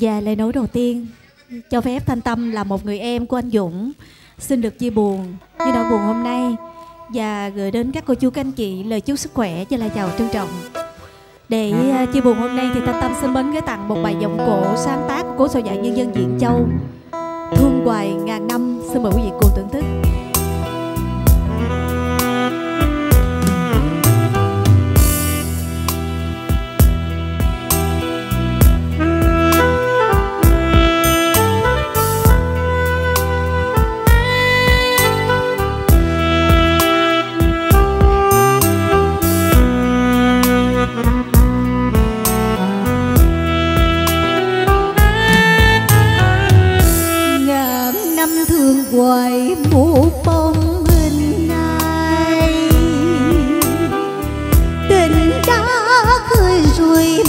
Và lời nói đầu tiên, cho phép Thanh Tâm là một người em của anh Dũng xin được chia buồn với nỗi buồn hôm nay và gửi đến các cô chú, các anh chị lời chúc sức khỏe và lời chào trân trọng. Để à, chia buồn hôm nay thì Thanh Tâm xin mến gửi tặng một bài giọng cổ sáng tác của cố soạn giả nhân dân Diện Châu Thương hoài ngàn năm, xin mời quý vị cùng thưởng thức.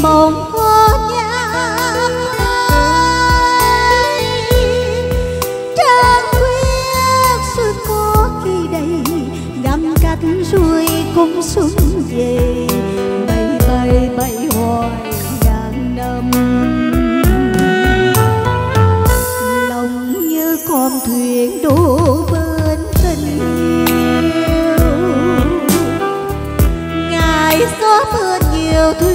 Mộng có nhắm ai trăng khuyết xuân có khi đầy, ngắm cánh ruồi cũng xuân về. Bay bay bay hoài ngàn năm. Lòng như con thuyền đổ bên tình yêu. Ngày gió mưa nhiều thuyền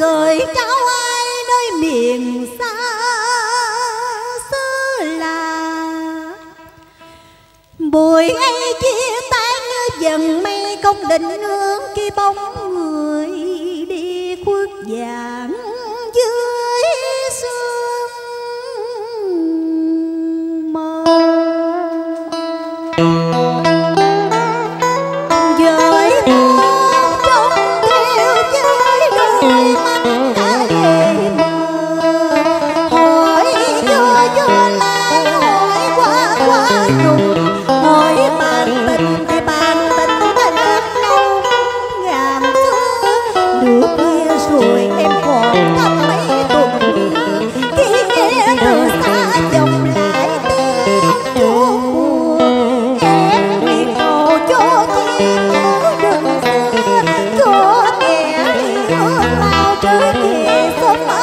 gửi trao ai nơi miền xa, xứ là. Buổi ấy chia tay như dần mây công định hướng, khi bóng người thì sống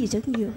gì rất nhiều